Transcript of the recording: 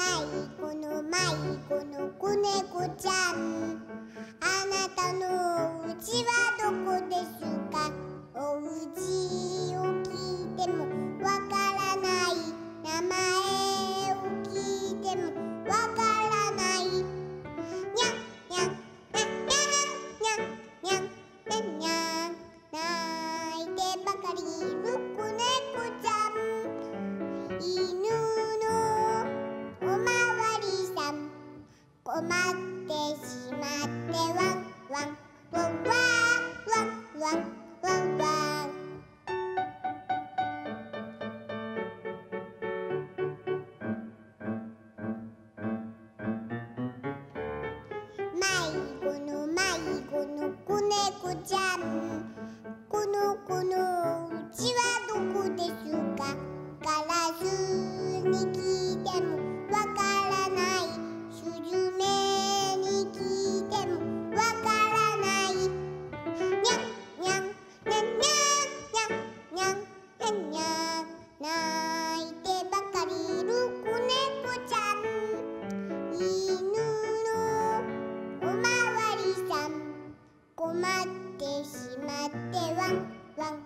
いこのまいこの子猫ちゃん。あなたのうちはどこですか？おうちを聞いてもわからない。名前を聞いてもわからない。にゃんにゃんにゃんにゃんにゃんにゃん泣いてばかりいる子猫ちゃん。犬困ってしまってワンワンワンワンワン。ワンワンワン迷子の迷子の子猫ちゃん。この子のまってしまってワンワン」